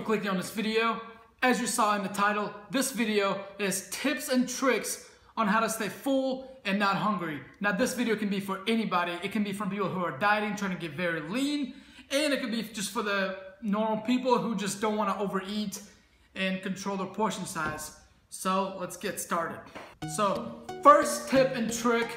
clicking on this video. As you saw in the title, this video is tips and tricks on how to stay full and not hungry. Now this video can be for anybody. It can be from people who are dieting, trying to get very lean, and it could be just for the normal people who just don't want to overeat and control their portion size. So let's get started. So first tip and trick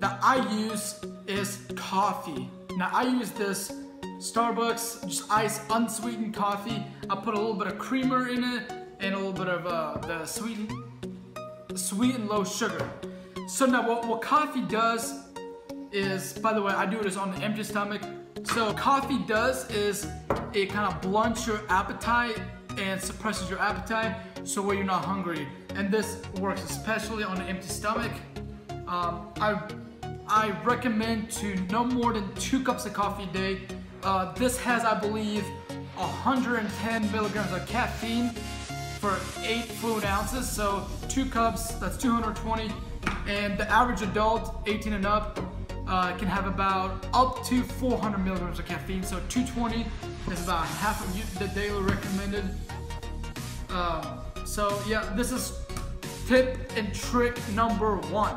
that I use is coffee. Now I use this Starbucks just ice unsweetened coffee. I put a little bit of creamer in it and a little bit of uh, the sweet, sweet and low sugar. So now what, what coffee does is, by the way, I do this on an empty stomach. So coffee does is it kind of blunts your appetite and suppresses your appetite so where you're not hungry. And this works especially on an empty stomach. Um, I, I recommend to no more than two cups of coffee a day. Uh, this has, I believe, 110 milligrams of caffeine for eight fluid ounces. So two cups, that's 220. And the average adult, 18 and up, uh, can have about up to 400 milligrams of caffeine. So 220 is about half of the daily recommended. Um, so yeah, this is tip and trick number one.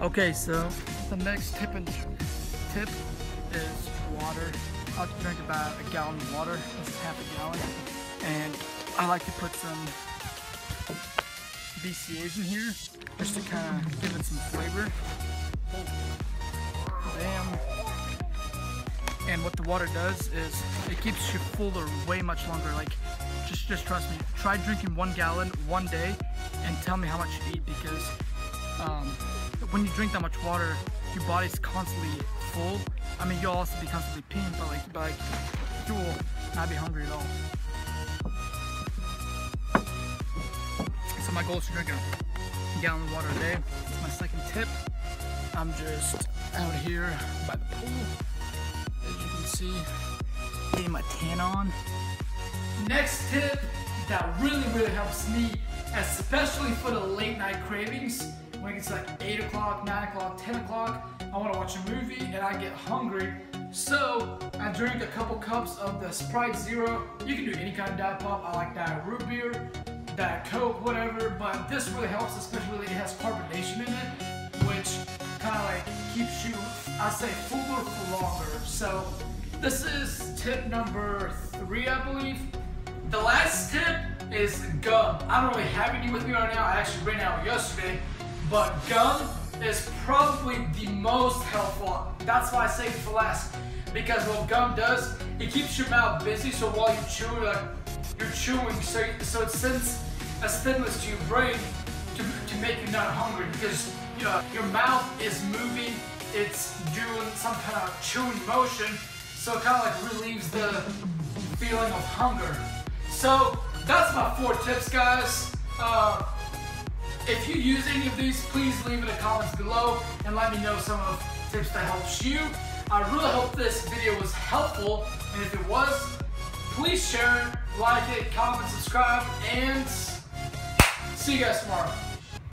Okay, so the next tip and tip is water. I like to drink about a gallon of water. This is half a gallon. And I like to put some BCAAs in here just to kind of give it some flavor. Bam. And what the water does is it keeps you fuller way much longer. Like, just, just trust me. Try drinking one gallon one day and tell me how much you eat because um, when you drink that much water, your body's constantly full. I mean, you'll also be constantly peeing, but like, but like you will not be hungry at all. So my goal is to drink a gallon of water a day. That's my second tip. I'm just out here by the pool. As you can see, getting my tan on. Next tip that really, really helps me, especially for the late night cravings, when it's like 8 o'clock, 9 o'clock, 10 o'clock, I want to watch a movie and I get hungry. So I drink a couple cups of the Sprite Zero. You can do any kind of diet pop. I like diet root beer, diet Coke, whatever. But this really helps, especially when it has carbonation in it, which kind of like keeps you, I say, fuller for longer. So this is tip number three, I believe. The last tip is gum. I don't really have any with me right now. I actually ran out yesterday, but gum is probably the most helpful. That's why I saved it for last. Because what gum does, it keeps your mouth busy. So while you chew, you're, like, you're chewing, so so it sends a stimulus to your brain to, to make you not hungry. Because you know your mouth is moving, it's doing some kind of chewing motion, so it kind of like relieves the feeling of hunger. So that's my four tips, guys. Uh, if you use any of these, please leave in the comments below and let me know some of the tips that helps you. I really hope this video was helpful, and if it was, please share it, like it, comment, subscribe, and see you guys tomorrow.